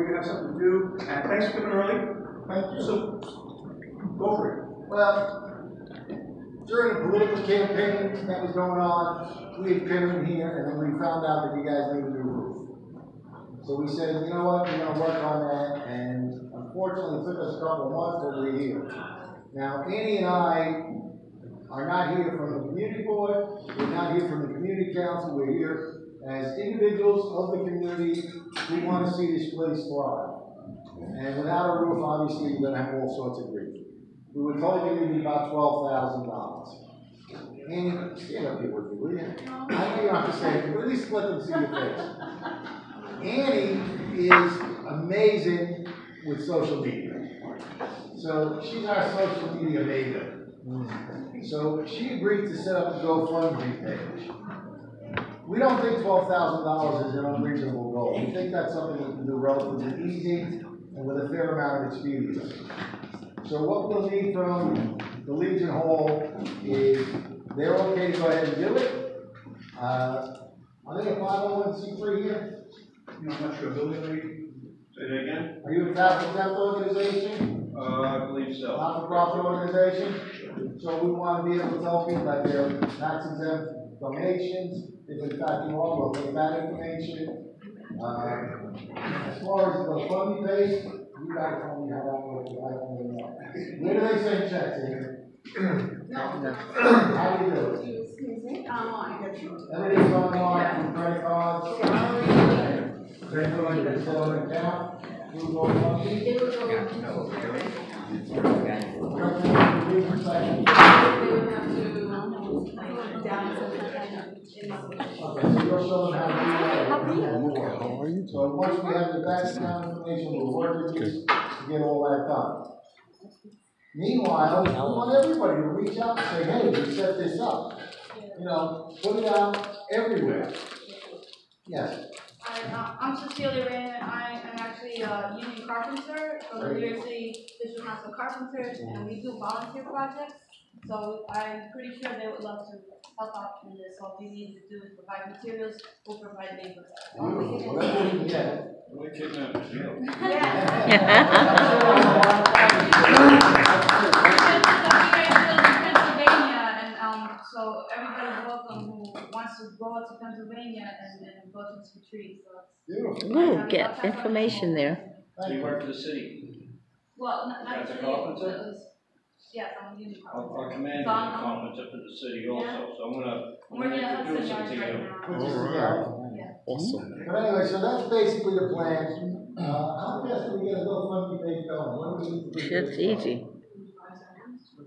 know you have something to do, and thanks for coming early. Thank you. So, go for it. Well, during the political campaign that was going on, we had in here and then we found out that you guys needed a new roof. So we said, you know what, we're gonna work on that, and unfortunately, it took us a couple of months, but we're here. Now, Annie and I are not here from the community board, we're not here from the community council, we're here as individuals of the community we wanna see this place thrive. And without a roof, obviously, you're gonna have all sorts of grief. We were told it would be about twelve thousand dollars. Annie, stand up here with me, will you? I know you have to but at least let them see your face. Annie is amazing with social media. So she's our social media maven. So she agreed to set up a GoFundMe page. We don't think twelve thousand dollars is an unreasonable goal. We think that's something we can do relatively easy and with a fair amount of expediency. So what we'll need from the Legion Hall is, they're okay to go ahead and do it. Uh, are they a five oh one C three here? You know, I'm not sure, Billy, are you? Say that again? Are you a tax exempt organization, Uh, I believe so. not-for-profit organization? So we want to be able to tell people that they're tax exempt donations, if in fact you are, we'll take that information. Uh, as far as the funding base, you guys tell me how that works, I don't know. Where do they send checks in? No. How do you do it? Excuse me, online. Everything's online, through credit cards, credit card, you can set on an account, through GoFundMe. They would go Come to the Legion section. They would have to, Okay, so how to do are you? So once we have the background information, we'll work with you to get all that done. Meanwhile, we want everybody to reach out and say, hey, we set this up. You know, put it out everywhere. Yes, uh, I'm Cecilia Raymond. I am actually a union carpenter for the New York City Council Carpenters, and we do volunteer projects. So I'm pretty sure they would love to help out in this. So all you need to do is provide materials, we'll provide labor. beautiful, whatever we can get. We can, uh, Pennsylvania, and, um, so everybody's welcome who wants to go to Pennsylvania and, and go to this retreat, so it's. Beautiful. Ooh, get information there. So Thank you you. work for the city? Well, not, not. As a Yes, I'm a union Our, carpenter. our commander is So I'm- competent the city also, so I'm gonna, I'm I'm gonna at Hudson introduce him Yards to right you. now. Put this together. Awesome. But anyway, so that's basically the plan. Uh, how fast are we gonna go fund page going? When do we need to do It's easy.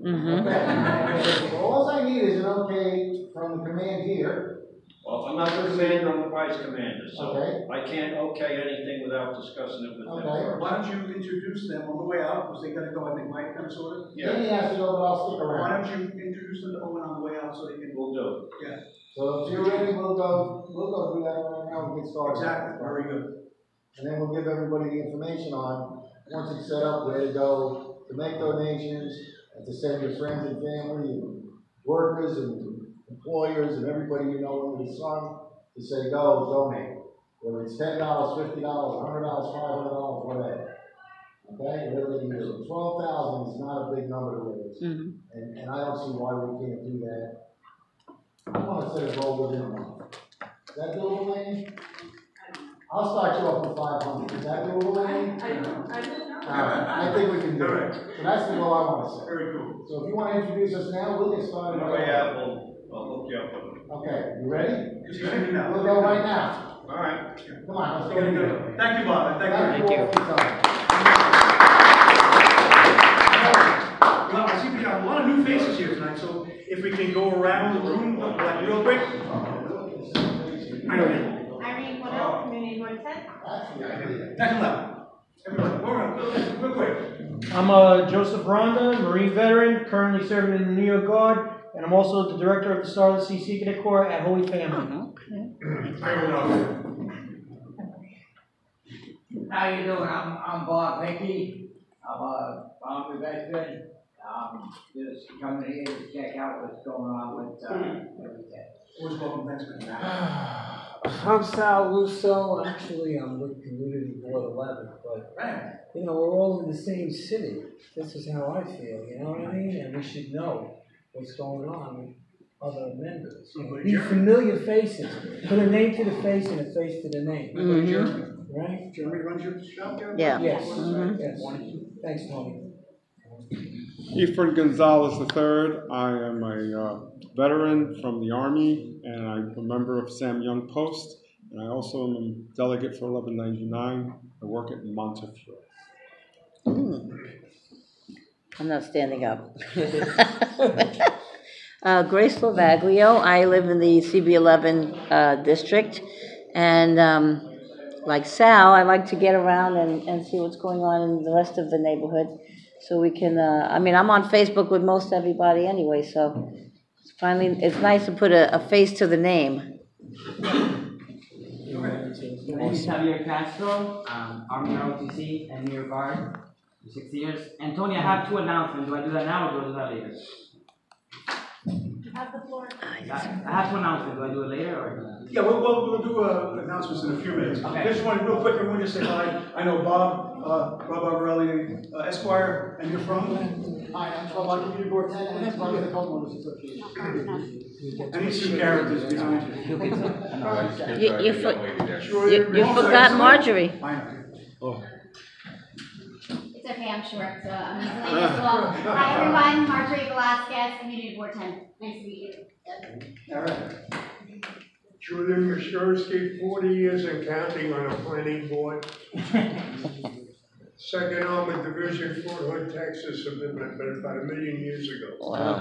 Mm-hmm. Okay. Well, all I need is an okay from the command here. Well, I'm not the commander, I'm the vice commander, so Okay. I can't okay anything without discussing it with them Okay. first. Why don't you introduce them on the way out, because they gotta go, I think, Mike kind of sort of. Yeah, Then he has to go, but I'll stick Why around. don't you introduce them to Owen on the way out so they can. we'll do. Yeah. So if you're ready, we'll go, we'll go do that right now and get started. Exactly, very good. And then we'll give everybody the information on, once it's set up, where to go to make donations, and to send your friends and family and workers and employers and everybody you know under the sun to say, go, donate. Whether it's ten dollars, fifty dollars, a hundred dollars, five hundred dollars, whatever. Okay, whatever you do. Twelve thousand is not a big number to raise. Mm-hmm. And, and I don't see why we can't do that. I wanna set a goal within a month. Is that doable, Lane? I'll start you off with five hundred. Is that doable, Lane? I don't, I don't know. All right, I think we can do it. So that's the goal I wanna set. Very cool. So if you wanna introduce us now, we'll get On started. the way out, we'll, I'll hook you up with them. Okay, you ready? Just give me now. We'll go right now. All right. Come on, let's We're go. gonna to go. you. Thank you, Bob, and thank you. Thank you all for your time. Well, I see we got a lot of new faces here tonight, so if we can go around the room, like, real quick. Irene, Irene Cornell, Community Board ten. Actually, back and left. Everybody, we're gonna, go real quick. I'm uh, Joseph Ronda, Marine veteran, currently serving in the New York Guard, and I'm also the director of the Starless Sea Sea Cadet Corps at Holy Family. How you doing? I'm, I'm Bob Hickey. I'm a army veteran. Um, just coming here to check out what's going on with, uh, everything. Always welcome, thanks, man. I'm Sal Russo, actually, I'm with Community Board eleven, but, you know, we're all in the same city. This is how I feel, you know what I mean? And we should know what's going on with other members. You Be familiar faces, put a name to the face and a face to the name, Mhm. right? Jeremy runs your shop there? Yeah. Yes, Mhm. yes. Thanks, Tony. Efren Gonzalez III. I am a uh, veteran from the Army, and I'm a member of Sam Young Post. And I also am a delegate for 1199. I work at Montefiore. Mm. I'm not standing up. Uh, Grace Lavaglio, I live in the CB eleven, uh, district, and, um, like Sal, I like to get around and, and see what's going on in the rest of the neighborhood, so we can, uh, I mean, I'm on Facebook with most everybody anyway, so it's finally, it's nice to put a, a face to the name. My name is Javier Castro, um, Army ROTC and New York Guard for six years. And Tony, I have two announcements. Do I do that now or do I do that later? Have the floor. I, I have two announcements. Do I do it later or? Yeah, we'll, we'll, we'll do, uh, announcements in a few minutes. Okay. I just want, real quick, everyone just say hi. I know Bob, uh, Bob Barbarelli, uh, Esquire, and you're from? Hi, I'm from our community board ten, and it's part of the homeowners association. I need some characters behind you. You, you, for- you, you're- forgot Marjorie. I know. It's okay, I'm short, so I'm easily as well. Hi, everyone, Marjorie Velasquez, Community Board ten. Nice to meet you. All right. Julian Mashurski, forty years and counting on a planning board. Second Armored Division, Fort Hood, Texas, have been been about a million years ago. Wow.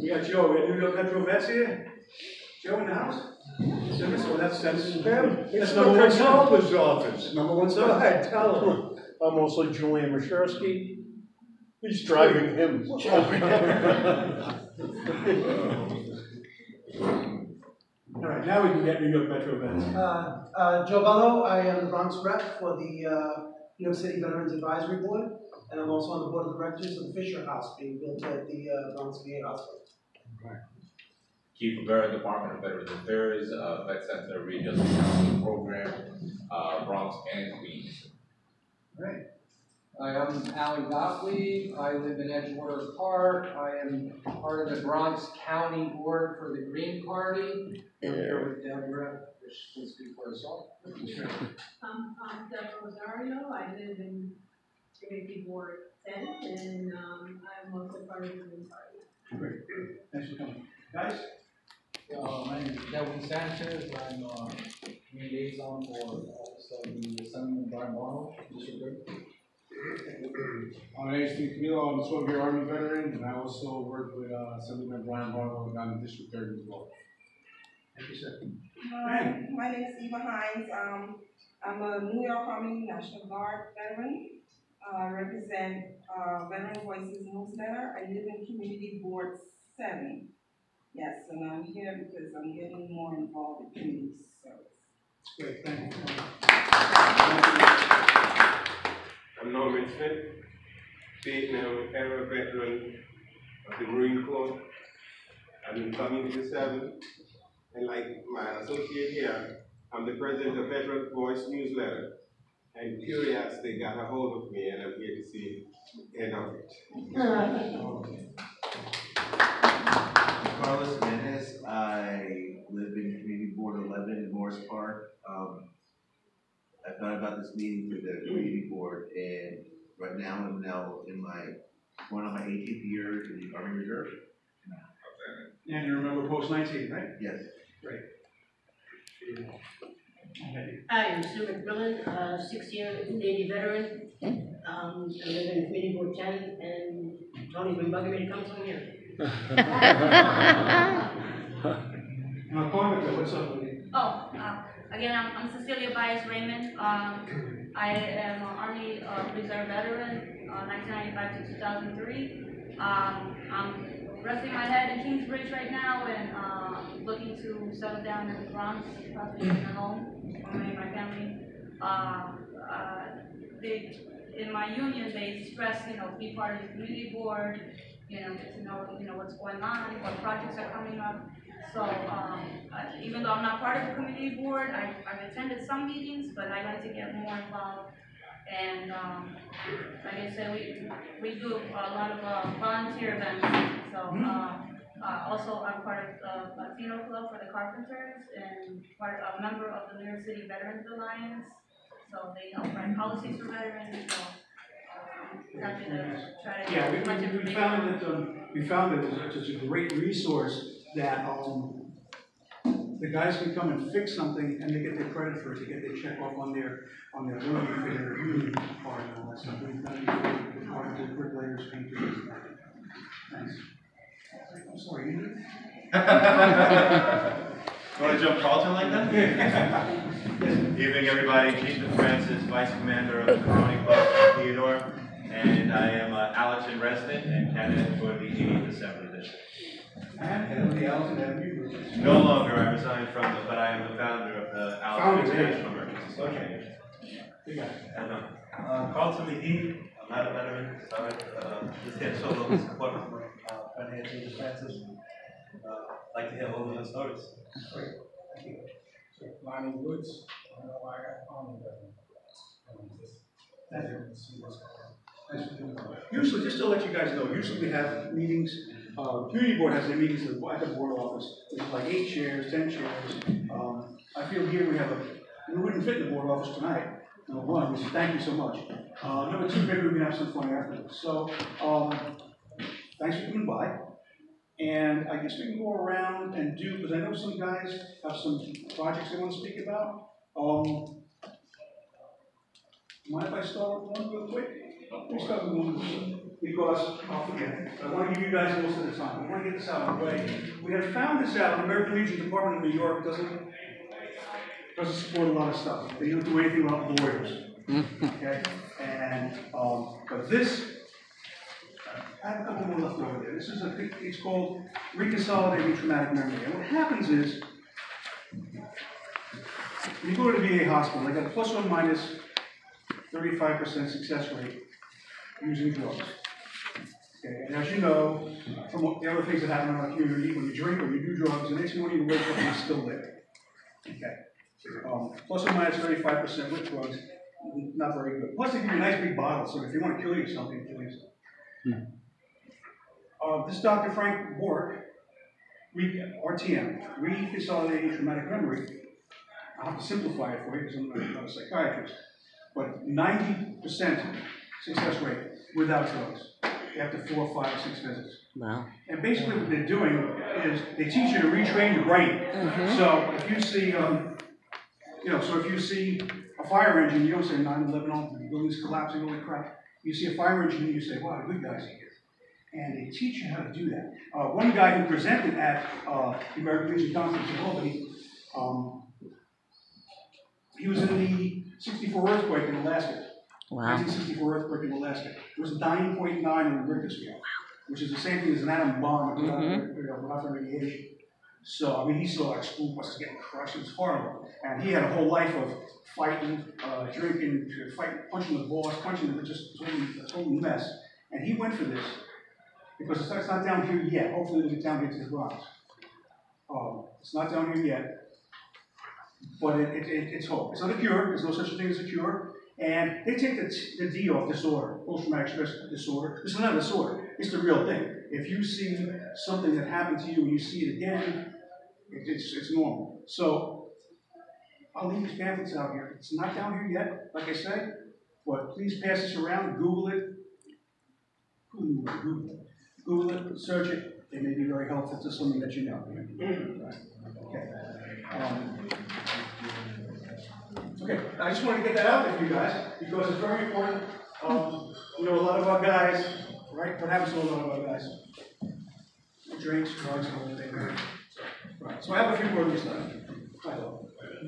We got Joe, we got New York Metro Vets here. Joe in the house? So so that's, that's, It's that's the number one son. controller's office. Number one Go son. ahead, tell him. I'm also Julian Mashurski. He's driving him. All right, now we can get New York Metro Vets. Uh, uh, Joe Bello, I am the Bronx rep for the, uh, New York City Veterans Advisory Board, and I'm also on the board of directors of the Fisher House being built at the, uh, Bronx VA Hospital. Keith Rivera, Department of Veterans Affairs, uh, Vet Center Regional Counseling Program, uh, Bronx and Queens. Right. Hi, I'm Alan Gottlieb. I live in Edgewater Park. I am part of the Bronx County Board for the Green Party. I'm here with Deborah, which can speak for herself. Um, I'm Deborah Rosario, I live in Community Board ten, and, um, I'm also part of the Green Party. Great, thanks for coming. Guys? Uh, my name is Kelvin Sanchez, I'm, uh, community liaison for Office of the Assemblyman Brian Barnwell, District Thirty. My name is Steve Camilo. I'm a twelve-year Army veteran, and I also work with uh, Assemblyman Brian Barnwell down in District Thirty as well. Thank you, sir. Hi, my name is Eva Hines. Um, I'm a New York Army National Guard veteran. Uh, represent, uh, Veteran Voices newsletter. I live in Community Board seven. Yes, and I'm here because I'm getting more involved in community service. Great, thank you. I'm Norman Smith, Vietnam era veteran of the Marine Corps. I'm in Community Seven, and like my associate here, I'm the president of Veteran Voice Newsletter. And curiosity got a hold of me, and I'm here to see the end of it. Carlos Menes, I live in Community Board eleven in Morris Park. Um, I found about this meeting for the community board and right now I'm now in my, going on my eighteenth year in the Army Reserve. And you remember post nineteen, right? Yes. Great. Hi, I'm Sue McMillan, uh, six-year Navy veteran. Um, I live in Community Board ten, and Tony's been bugging me to come from here. Now, Carmichael, what's up with you? Oh, uh, again, I'm, I'm Cecilia Bias Raymond. Um, I am an Army uh, Reserve veteran, uh, 1995 to 2003. Um, I'm resting my head in Kingsbridge right now and uh, looking to settle down in the Bronx, possibly in a home for me and my family. Uh, uh, they, in my union, they stress, you know, be part of the community board, you know, get to know, you know, what's going on, what projects are coming up. So, um, uh, even though I'm not part of the community board, I, I've attended some meetings, but I like to get more involved. And, um, like I said, we, we do a lot of uh, volunteer events, so, uh, uh, also I'm part of the Latino Club for the Carpenters and part, a member of the New York City Veterans Alliance. So they help write policies for veterans, so, um, happy to try to. Yeah, we, get as we, we found that, um, we found that it's, it's a great resource that, um, the guys can come and fix something and they get their credit for it, they get their check off on their, on their room for their union part and all that stuff. We've done it with part the bricklayers, painters. Thanks. I'm sorry, you need Want to jump Carlton like that? Evening, everybody. Chief Francis, Vice Commander of the Colony Club, Theodore, and I am uh, Allerton resident and candidate for the 80th Assembly District. And head of the Allerton Avenue. No longer, I resigned from the, but I am the founder of the Allerton International Emergency Association. You got it. I know. Uh, Carlton Lee, I'm not a veteran, sorry, uh, just here solo support from, uh, friend here, Chief Francis. Uh, like to hear all of your stories. Great, thank you. Lonnie Woods, I don't know why I got on the. Thank you. Usually, just to let you guys know, usually we have meetings, uh, community board has their meetings at the, board office. There's like eight chairs, ten chairs. Um, I feel here we have a, we wouldn't fit in the board office tonight. Number one, we say thank you so much. Uh, number two, maybe we can have some fun afterwards. So, um, thanks for coming by. And I guess we can go around and do, because I know some guys have some projects they want to speak about. Um, Mind if I start with one real quick? Let me start with one, because I'll forget. I want to give you guys most of the time. I want to get this out of the way. We have found this out, the American Legion Department of New York doesn't, doesn't support a lot of stuff. They don't do anything about lawyers. Okay? And, um, but this, I have a couple more left over there. This is a, it's called Reconsolidating Traumatic Memory. And what happens is, when you go to the VA hospital, they got a plus or minus thirty-five percent success rate using drugs. Okay, and as you know, from what, the other things that happen in our community, when you drink or you do drugs, the next morning you wake up and it's still there. Okay, um, plus or minus minus thirty-five percent with drugs, not very good. Plus they give you a nice big bottle, so if you want to kill yourself, you can kill yourself. Uh, this Dr. Frank Bourke, re, RTM, Reconsolidating Traumatic Memory, I'll have to simplify it for you because I'm not- a psychiatrist but ninety percent success rate without drugs after four, five, or six visits. Wow. And basically what they're doing is they teach you to retrain your brain. Mhm. So if you see, um, you know, so if you see a fire engine, you don't say 9/11, all the buildings collapsing, all that crap. You see a fire engine, you say, wow, the good guys are here. And they teach you how to do that. Uh, one guy who presented at uh, the American Legion Conference in Albany, um, he was in the 64 earthquake in Alaska. Wow. 1964 earthquake in Alaska. It was 9.9 on the Richter scale, which is the same thing as an atom bomb without, Mhm. without radiation. So, I mean, he saw like school buses getting crushed. It was horrible. And he had a whole life of fighting, uh, drinking, fighting, punching the boss, punching the just totally, a total mess. And he went for this because it's it's not down here yet. Hopefully, it'll get down here to the Bronx. Um, it's not down here yet. But it, it, it, it's hope. It's not a cure. There's no such thing as a cure. And they take the, the D off disorder, post-traumatic stress disorder. This is not a disorder. It's the real thing. If you see something that happened to you and you see it again, it, it's, it's normal. So I'll leave these pamphlets out here. It's not down here yet, like I say, but please pass this around. Google it. Knew Google it? Google it, search it. It may be very helpful to something that you know. Okay. Um, Okay, I just wanted to get that out there you guys, because it's very important. Um, you know, a lot of our guys, right, what happens to a lot of our guys? Drinks, drugs, and that. Right, so I have a few more of these left.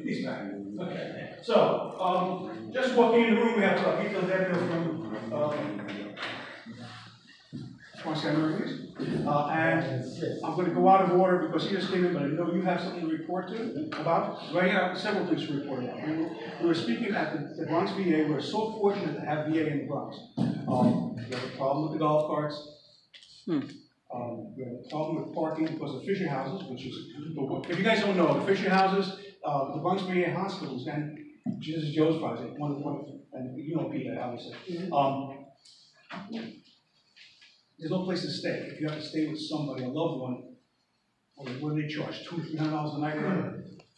These back. Okay, so, um, just walking in the room, we have uh, Peter Debner from, um. Uh, and I'm gonna go out of order because he just came in, but I know you have something to report to, about. I have several things to report about. We were, speaking at the, the Bronx VA, we're so fortunate to have VA in the Bronx. Um, we have a problem with the golf carts, Hmm. Um, we have a problem with parking because of Fisher houses, which is, if you guys don't know, the Fisher houses, uh, the Bronx VA hospitals, and this is Joe's project, one, of one, and you know Peter, obviously. Um, there's no place to stay. If you have to stay with somebody, a loved one, what do- what do they charge, two, three hundred dollars a night?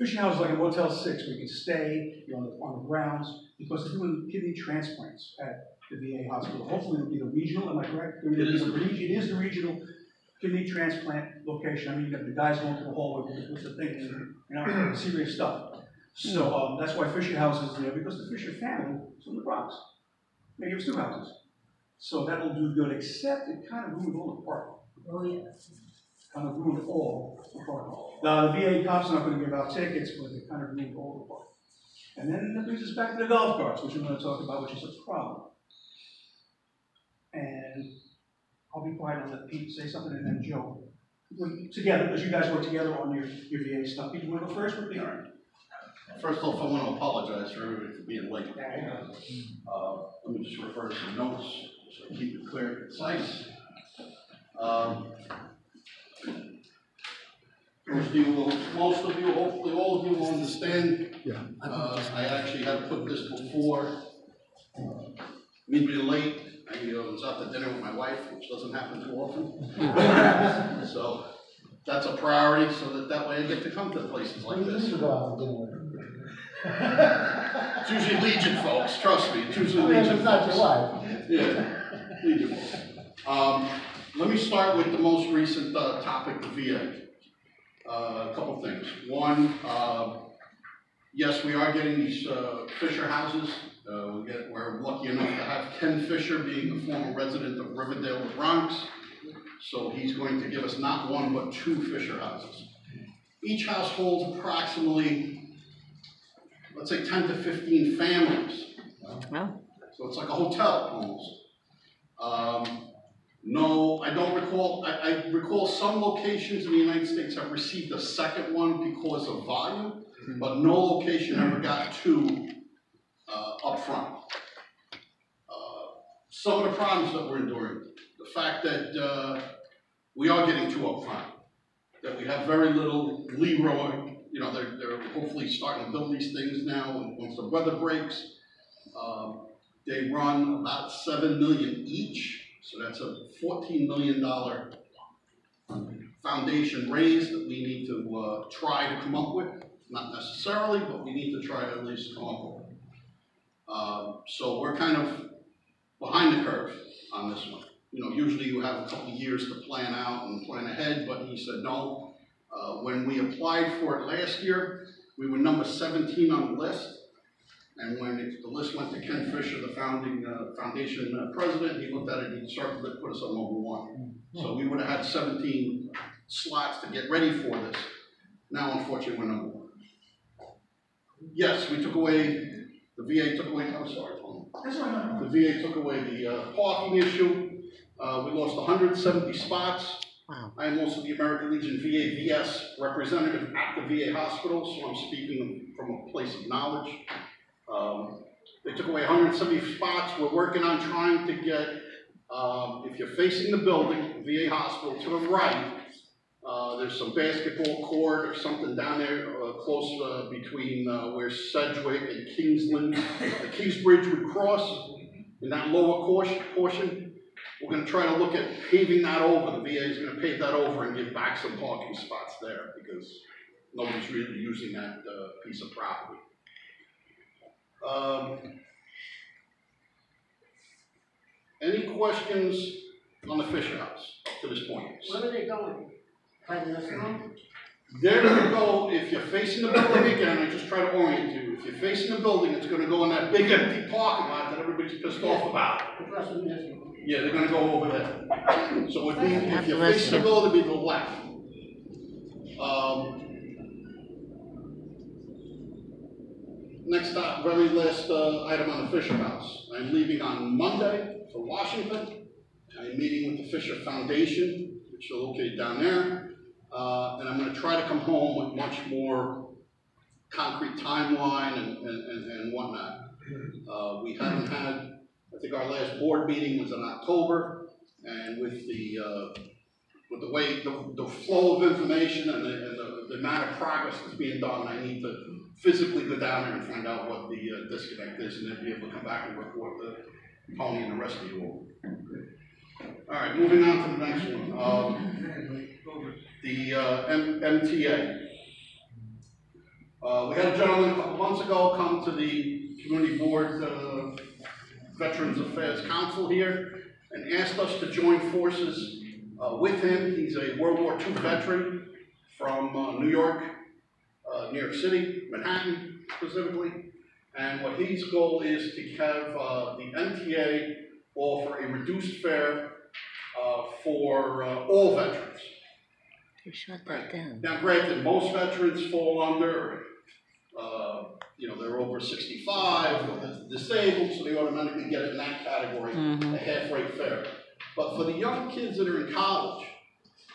Whatever? Fisher House is like a Motel Six, where you can stay, you're on the, on the grounds, because they're doing kidney transplants at the VA hospital. Hopefully it'll be the regional, am I correct? It is the region, it is the regional kidney transplant location. I mean, you got the guys going to the hallway with, with the things, you know, serious stuff. So, um, that's why Fisher House is there, because the Fisher family is from the Bronx. They give us two houses. So that will do good, except it kind of ruined all the park. Oh, yeah. Kind of ruined all the park. Now, the VA cops are not gonna give out tickets, but they kind of ruined all the park. And then that brings us back to the golf carts, which we're gonna talk about, which is a problem. And I'll be quiet and let Pete say something, and then Joe. Together, because you guys work together on your, your VA stuff. Pete, you wanna go first with me? First off, I want to apologize for everybody for being late. Uh, let me just refer to some notes, so keep it clear and concise. Um, Most of you, will- most of you, hopefully all of you will understand. Uh, I actually had put this before, uh, maybe late, I uh, was out to dinner with my wife, which doesn't happen too often. So, that's a priority, so that that way I get to come to places like this. You go out to dinner. It's usually Legion folks, trust me, it's usually Yeah, Legion it's not folks. your wife. Yeah, Legion folks. Um, let me start with the most recent, uh, topic, the VA. Uh, a couple things. One, uh, yes, we are getting these, uh, Fisher houses. Uh, we get, we're lucky enough to have Ken Fisher being a former resident of Riverdale, the Bronx. So he's going to give us not one, but two Fisher houses. Each house holds approximately let's say ten to fifteen families. Wow. So it's like a hotel almost. Um, no, I don't recall, I, I recall some locations in the United States have received a second one because of volume, but no location ever got two, uh, upfront. Uh, Some of the problems that we're enduring, the fact that, uh, we are getting two upfront, that we have very little leroy, you know, they're, they're hopefully starting to build these things now, and once the weather breaks. Um, they run about seven million each, so that's a fourteen million dollar foundation raise that we need to, uh, try to come up with. Not necessarily, but we need to try to at least come up with. Uh, so we're kind of behind the curve on this one. You know, usually you have a couple years to plan out and plan ahead, but he said no. Uh, when we applied for it last year, we were number seventeen on the list. And when it- the list went to Ken Fisher, the founding, uh, foundation uh, president, he looked at it, and he circled it, put us on number one. So we would have had seventeen slots to get ready for this. Now unfortunately, we're number one. Yes, we took away, the VA took away, I'm sorry, Tom. That's all right. The VA took away the uh, parking issue. Uh, we lost hundred and seventy spots. I am also the American Legion VA VS representative at the VA hospital, so I'm speaking from a place of knowledge. Um, they took away hundred and seventy spots. We're working on trying to get, um, if you're facing the building, VA hospital, to the right, uh, there's some basketball court or something down there, uh, close, uh, between, uh, where Sedgwick and Kingsland, the Kingsbridge would cross, in that lower portion. We're gonna try to look at paving that over, the VA is gonna pave that over and give back some parking spots there, because nobody's really using that, uh, piece of property. Um, any questions on the Fisher House to this point? Where are they going? By the nursing? They're gonna go, if you're facing the building again, I just try to orient you, if you're facing the building, it's gonna go in that big empty parking lot that everybody's pissed off about. The. Yeah, they're gonna go over there. So it'd be, if you're facing the building, it'd be the left. Um. Next up, very last, uh, item on the Fisher House. I'm leaving on Monday for Washington. I'm meeting with the Fisher Foundation, which is located down there. Uh, and I'm gonna try to come home with much more concrete timeline and, and, and and whatnot. Uh, we haven't had, I think our last board meeting was in October, And with the, uh, with the way, the, the flow of information and the, and the, the amount of progress that's being done, I need to physically go down there and find out what the uh, disconnect is, and then be able to come back and report to Tony and the rest of you all. All right, moving on to the next one. Um, the uh, M- MTA. Uh, we had a gentleman a couple months ago come to the community board, uh, Veterans Affairs Council here, and asked us to join forces uh, with him. He's a World War II veteran from uh, New York, uh, New York City, Manhattan specifically. And what his goal is to have uh, the MTA offer a reduced fare uh, for uh, all veterans. They shut that down. Now, granted, most veterans fall under, uh, you know, they're over sixty-five, or they're disabled, so they automatically get in that category, Mhm. a half-rate fare. But for the young kids that are in college,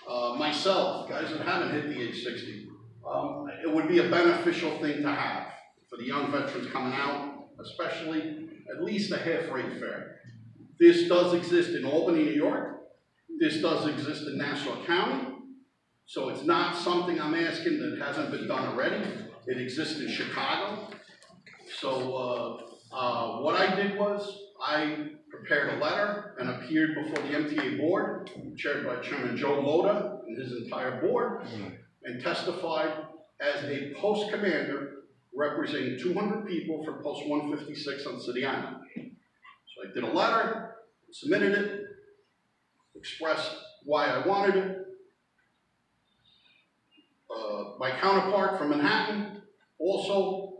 uh, myself, guys that haven't hit the age sixty, um, it would be a beneficial thing to have for the young veterans coming out, especially at least a half-rate fare. This does exist in Albany, New York. This does exist in Nassau County. So it's not something I'm asking that hasn't been done already. It exists in Chicago. So, uh, uh, what I did was, I prepared a letter and appeared before the MTA board, chaired by Chairman Joe Lhota and his entire board, and testified as a post commander representing two hundred people for post one fifty-six on City Island. So I did a letter, submitted it, expressed why I wanted it, uh, my counterpart from Manhattan also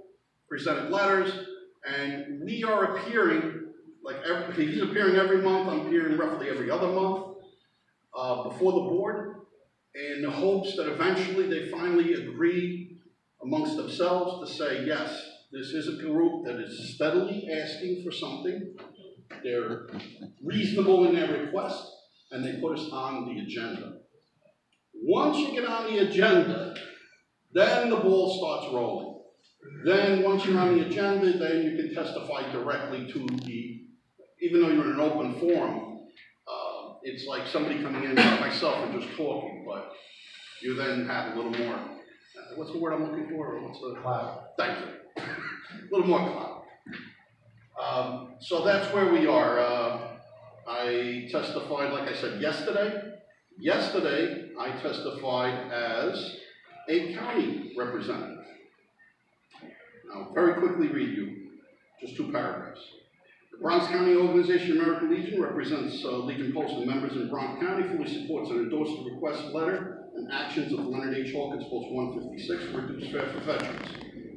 presented letters, and we are appearing, like, every, he's appearing every month, I'm appearing roughly every other month, uh, before the board, in the hopes that eventually they finally agree amongst themselves to say, yes, this is a group that is steadily asking for something, they're reasonable in their request, and they put us on the agenda. Once you get on the agenda, then the ball starts rolling. Then, once you're on the agenda, then you can testify directly to the, even though you're in an open forum, uh, it's like somebody coming in, like myself, and just talking, but you then have a little more, uh, what's the word I'm looking for, what's the? Cloud. Thank you. A little more cloud. Um, so that's where we are. Uh, I testified, like I said, yesterday. Yesterday, I testified as a county representative. I'll very quickly read you just two paragraphs. The Bronx County Organization American Legion represents uh, Legion Postal members in Bronx County, fully supports and endorses the request letter and actions of Leonard H. Hawkins Post 156 for reduced fare for veterans.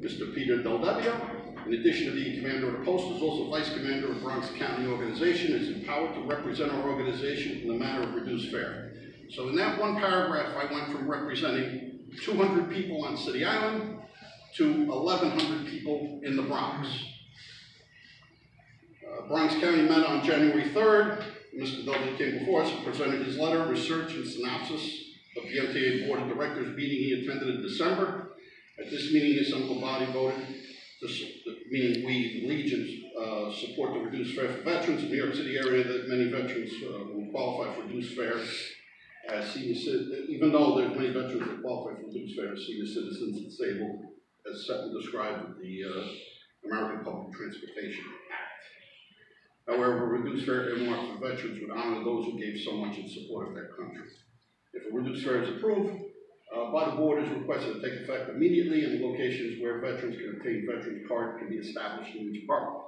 Mr. Peter Del Devio, in addition to being commander of the post, is also vice commander of Bronx County Organization, is empowered to represent our organization in the matter of reduced fare. So in that one paragraph, I went from representing 200 people on City Island to 1,100 people in the Bronx. Bronx County met on January 3rd. Mr. Dudley came before us and presented his letter, research, and synopsis of the MTA Board of Directors meeting he attended in December. At this meeting, the assembled body voted, to meaning we, the Legions, uh, support the reduced fare for veterans in the New York City area, that many veterans uh, will qualify for reduced fare as senior citizens, even though there's many veterans that qualify for reduced fare as senior citizens disabled, as set and described in the uh, American Public Transportation Act. However, a reduced fare earmarked for veterans would honor those who gave so much in support of their country. If a reduced fare is approved uh, by the board, is requested to take effect immediately in locations where veterans can obtain veterans card can be established in each borough.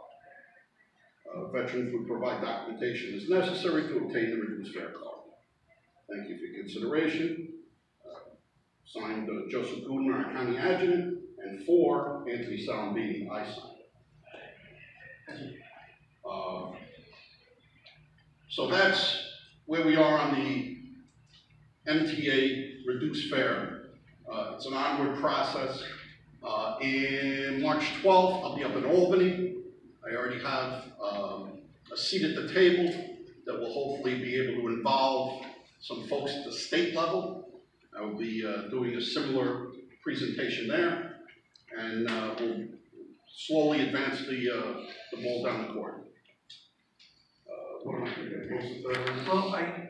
Uh, veterans would provide documentation as necessary to obtain the reduced fare card. Thank you for your consideration. Uh, Signed uh, Joseph Gooden, our county adjutant, and four, Anthony Salambini, I signed it. Uh, So that's where we are on the MTA reduced fare. Uh, it's an onward process. Uh, in March twelfth, I'll be up in Albany. I already have, um, a seat at the table that will hopefully be able to involve some folks at the state level. I will be, uh, doing a similar presentation there, and, uh, we'll slowly advance the, uh, the ball down the court. Uh, what am I thinking? Well, I,